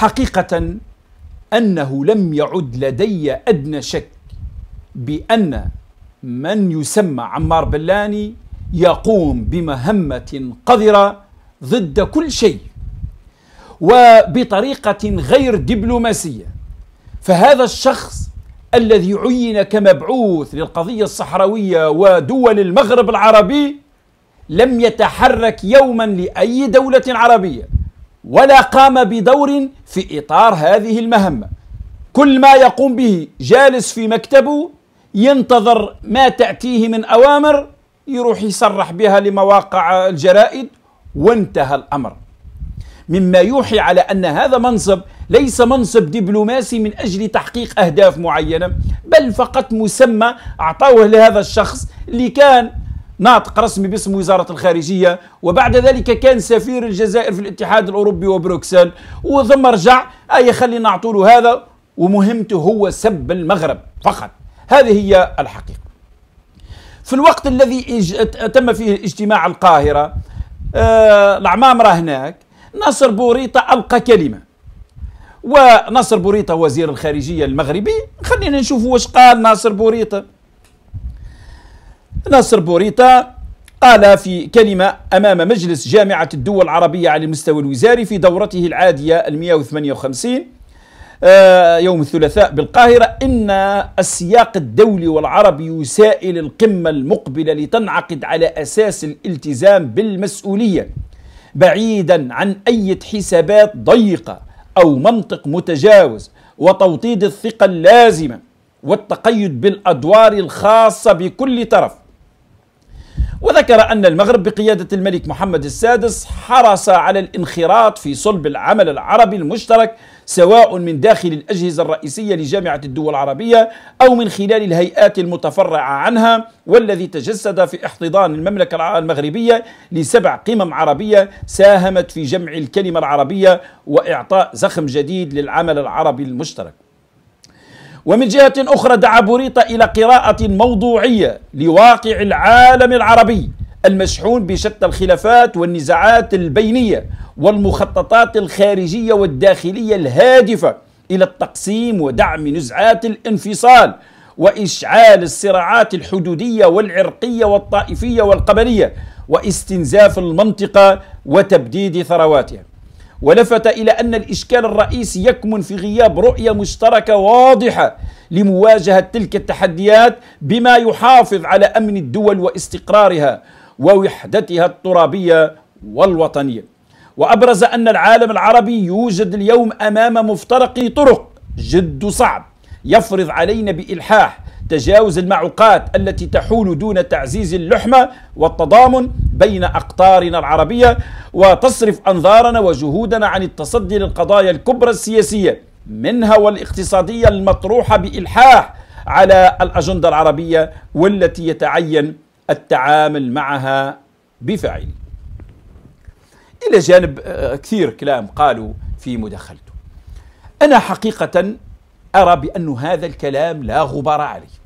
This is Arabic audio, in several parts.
حقيقة أنه لم يعد لدي أدنى شك بأن من يسمى عمار بلاني يقوم بمهمة قذرة ضد كل شيء وبطريقة غير دبلوماسية. فهذا الشخص الذي عين كمبعوث للقضية الصحراوية ودول المغرب العربي لم يتحرك يوما لأي دولة عربية. ولا قام بدور في إطار هذه المهمة. كل ما يقوم به جالس في مكتبه ينتظر ما تأتيه من أوامر يروح يصرح بها لمواقع الجرائد وانتهى الأمر. مما يوحي على أن هذا منصب ليس منصب دبلوماسي من أجل تحقيق أهداف معينة بل فقط مسمى أعطوه لهذا الشخص اللي كان ناطق رسمي باسم وزارة الخارجية وبعد ذلك كان سفير الجزائر في الاتحاد الأوروبي وبروكسل. وثم رجع أي خلينا نعطوا له هذا ومهمته هو سب المغرب فقط. هذه هي الحقيقة. في الوقت الذي تم فيه اجتماع القاهرة آه العمامرة هناك. ناصر بوريطة ألقى كلمة. وناصر بوريطة وزير الخارجية المغربي خلينا نشوف واش قال ناصر بوريطة. ناصر بوريطة قال في كلمة أمام مجلس جامعة الدول العربية على المستوى الوزاري في دورته العادية ال 158 آه، يوم الثلاثاء بالقاهرة إن السياق الدولي والعربي يسائل القمة المقبلة لتنعقد على أساس الالتزام بالمسؤولية بعيدا عن أي حسابات ضيقة أو منطق متجاوز وتوطيد الثقة اللازمة والتقيد بالأدوار الخاصة بكل طرف. وذكر أن المغرب بقيادة الملك محمد السادس حرص على الانخراط في صلب العمل العربي المشترك سواء من داخل الأجهزة الرئيسية لجامعة الدول العربية أو من خلال الهيئات المتفرعة عنها والذي تجسد في احتضان المملكة المغربية لسبع قمم عربية ساهمت في جمع الكلمة العربية وإعطاء زخم جديد للعمل العربي المشترك. ومن جهة أخرى دعا بوريطة إلى قراءة موضوعية لواقع العالم العربي المشحون بشتى الخلافات والنزاعات البينية والمخططات الخارجية والداخلية الهادفة إلى التقسيم ودعم نزعات الانفصال وإشعال الصراعات الحدودية والعرقية والطائفية والقبلية واستنزاف المنطقة وتبديد ثرواتها. ولفت إلى أن الإشكال الرئيسي يكمن في غياب رؤية مشتركة واضحة لمواجهة تلك التحديات بما يحافظ على أمن الدول واستقرارها ووحدتها الترابية والوطنية. وأبرز أن العالم العربي يوجد اليوم أمام مفترق طرق جد صعب يفرض علينا بإلحاح تجاوز المعوقات التي تحول دون تعزيز اللحمة والتضامن بين أقطارنا العربية وتصرف أنظارنا وجهودنا عن التصدي للقضايا الكبرى السياسية منها والاقتصادية المطروحة بإلحاح على الأجندة العربية والتي يتعين التعامل معها بفعل إلى جانب آه، كثير كلام قالوا في مداخلته. أنا حقيقة أرى بأن هذا الكلام لا غبار عليه.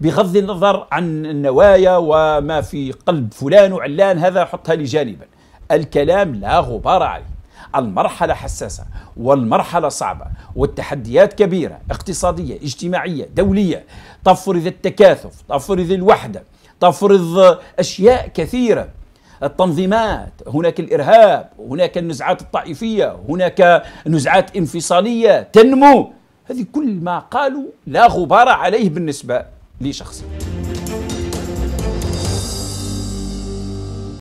بغض النظر عن النوايا وما في قلب فلان وعلان هذا حطها لي جانبا. الكلام لا غبار عليه. المرحلة حساسة والمرحلة صعبة والتحديات كبيرة اقتصادية اجتماعية دولية تفرض التكاثف تفرض الوحدة تفرض أشياء كثيرة. التنظيمات هناك الإرهاب هناك النزعات الطائفية هناك نزعات انفصالية تنمو. هذه كل ما قالوا لا غبار عليه بالنسبة لي